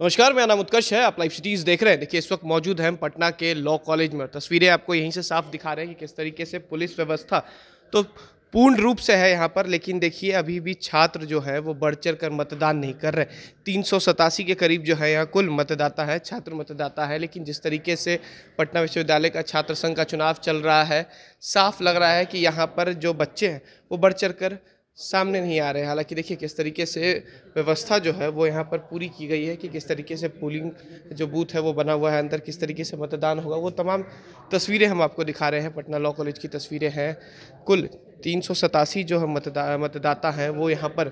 नमस्कार, मेरा नाम उत्कर्ष है, आप लाइव सिटीज़ देख रहे हैं। देखिए, इस वक्त मौजूद हैं हम पटना के लॉ कॉलेज में तस्वीरें आपको यहीं से साफ़ दिखा रहे हैं कि किस तरीके से पुलिस व्यवस्था तो पूर्ण रूप से है यहाँ पर, लेकिन देखिए, अभी भी छात्र जो है, वो बढ़ चढ़ कर मतदान नहीं कर रहे। तीन सौ सतासी के करीब जो है यहाँ कुल मतदाता है, छात्र मतदाता है, लेकिन जिस तरीके से पटना विश्वविद्यालय का छात्र संघ का चुनाव चल रहा है, साफ़ लग रहा है कि यहाँ पर जो बच्चे हैं, वो बढ़ चढ़ कर सामने नहीं आ रहे हैं। हालाँकि देखिए, किस तरीके से व्यवस्था जो है, वो यहाँ पर पूरी की गई है कि किस तरीके से पोलिंग जो बूथ है, वो बना हुआ है, अंदर किस तरीके से मतदान होगा, वो तमाम तस्वीरें हम आपको दिखा रहे हैं। पटना लॉ कॉलेज की तस्वीरें हैं। कुल तीन सौ सतासी जो हम मतदा, मतदाता हैं, वो यहाँ पर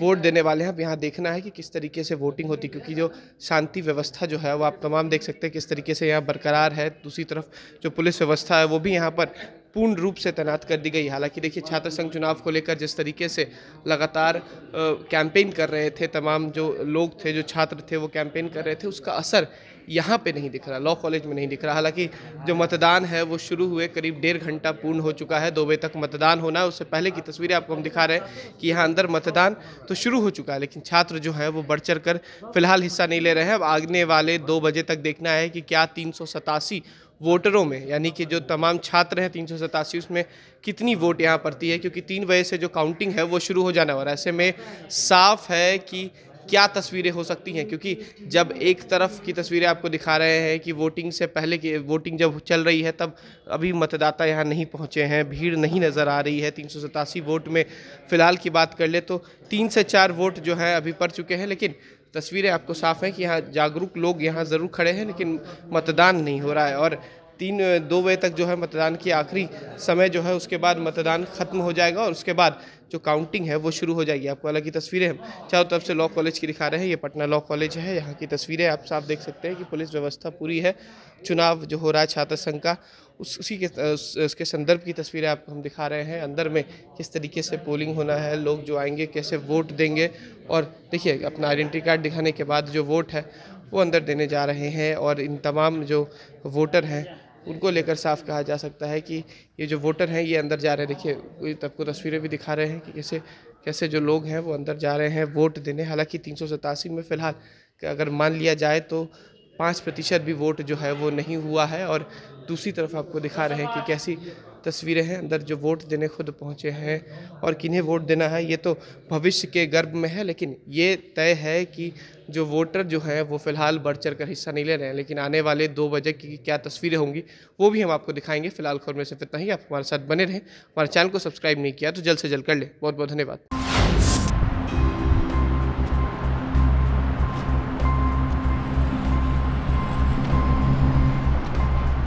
वोट देने वाले हैं। अब यहाँ देखना है कि किस तरीके से वोटिंग होती क्योंकि जो शांति व्यवस्था जो है, वो आप तमाम देख सकते हैं, किस तरीके से यहाँ बरकरार है। दूसरी तरफ़ जो पुलिस व्यवस्था है, वो भी यहाँ पर पूर्ण रूप से तैनात कर दी गई। हालाँकि देखिए, छात्र संघ चुनाव को लेकर जिस तरीके से लगातार कैंपेन कर रहे थे, तमाम जो लोग थे, जो छात्र थे, वो कैंपेन कर रहे थे, उसका असर यहाँ पे नहीं दिख रहा लॉ कॉलेज में नहीं दिख रहा। हालाँकि जो मतदान है, वो शुरू हुए करीब डेढ़ घंटा पूर्ण हो चुका है, दो बजे तक मतदान होना है। उससे पहले की तस्वीरें आपको हम दिखा रहे हैं कि यहाँ अंदर मतदान तो शुरू हो चुका है, लेकिन छात्र जो है, वो बढ़ चढ़ कर फ़िलहाल हिस्सा नहीं ले रहे हैं। अब आगने वाले दो बजे तक देखना है कि क्या तीन सौ सतासी वोटरों में, यानी कि जो तमाम छात्र हैं तीन सौ सतासी, उसमें कितनी वोट यहाँ पड़ती है? क्योंकि तीन बजे से जो काउंटिंग है, वो शुरू हो जाना और ऐसे में साफ़ है कि क्या तस्वीरें हो सकती हैं? क्योंकि जब एक तरफ़ की तस्वीरें आपको दिखा रहे हैं कि वोटिंग से पहले की वोटिंग जब चल रही है, तब अभी मतदाता यहाँ नहीं पहुँचे हैं, भीड़ नहीं नज़र आ रही है तीन सौ सतासी वोट में। फ़िलहाल की बात कर ले तो तीन से चार वोट जो हैं, अभी पड़ चुके हैं, लेकिन तस्वीरें आपको साफ़ हैं कि यहाँ जागरूक लोग यहाँ ज़रूर खड़े हैं, लेकिन मतदान नहीं हो रहा है। और तीन, दो बजे तक जो है मतदान की आखिरी समय जो है, उसके बाद मतदान खत्म हो जाएगा और उसके बाद जो काउंटिंग है, वो शुरू हो जाएगी। आपको अलग की तस्वीरें हम चारों तरफ़ से लॉ कॉलेज की दिखा रहे हैं। ये पटना लॉ कॉलेज है। यहाँ की तस्वीरें आप साफ़ देख सकते हैं कि पुलिस व्यवस्था पूरी है। चुनाव जो हो रहा है छात्र संघ का, उस, उसी के उसके संदर्भ की तस्वीरें आपको हम दिखा रहे हैं। अंदर में किस तरीके से पोलिंग होना है, लोग जो आएँगे, कैसे वोट देंगे और देखिए, अपना आइडेंटिटी कार्ड दिखाने के बाद जो वोट है, वो अंदर देने जा रहे हैं और इन तमाम जो वोटर हैं उनको लेकर साफ़ कहा जा सकता है कि ये जो वोटर हैं, ये अंदर जा रहे हैं। देखिए सबको तस्वीरें भी दिखा रहे हैं कि कैसे कैसे जो लोग हैं वो अंदर जा रहे हैं, वोट देने। हालाँकि तीन सौ सतासी में फ़िलहाल अगर मान लिया जाए तो पाँच प्रतिशत भी वोट जो है वो नहीं हुआ है और दूसरी तरफ़ आपको दिखा रहे हैं कि कैसी तस्वीरें हैं, अंदर जो वोट देने खुद पहुँचे हैं और किन्हें वोट देना है, ये तो भविष्य के गर्भ में है, लेकिन ये तय है कि जो वोटर जो हैं वो फ़िलहाल बढ़ चढ़ कर हिस्सा नहीं ले रहे हैं, लेकिन आने वाले दो बजे की क्या तस्वीरें होंगी, वो भी हम आपको दिखाएँगे। फ़िलहाल खबर में सिर्फ़ इतना ही, आप हमारे साथ बने रहें, हमारे चैनल को सब्सक्राइब नहीं किया तो जल्द से जल्द कर लें। बहुत बहुत धन्यवाद।